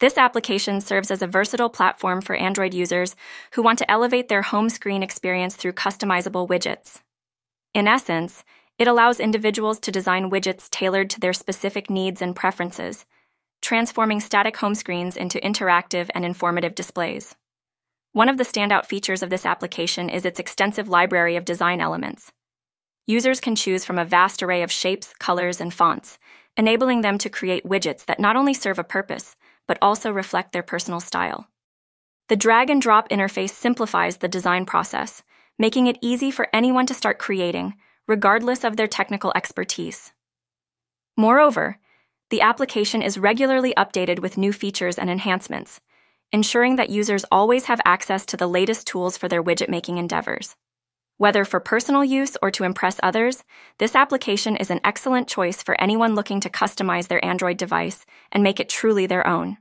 This application serves as a versatile platform for Android users who want to elevate their home screen experience through customizable widgets. In essence, it allows individuals to design widgets tailored to their specific needs and preferences, transforming static home screens into interactive and informative displays. One of the standout features of this application is its extensive library of design elements. Users can choose from a vast array of shapes, colors, and fonts, enabling them to create widgets that not only serve a purpose, but also reflect their personal style. The drag and drop interface simplifies the design process, making it easy for anyone to start creating, regardless of their technical expertise. Moreover, the application is regularly updated with new features and enhancements, ensuring that users always have access to the latest tools for their widget making endeavors. Whether for personal use or to impress others, this application is an excellent choice for anyone looking to customize their Android device and make it truly their own.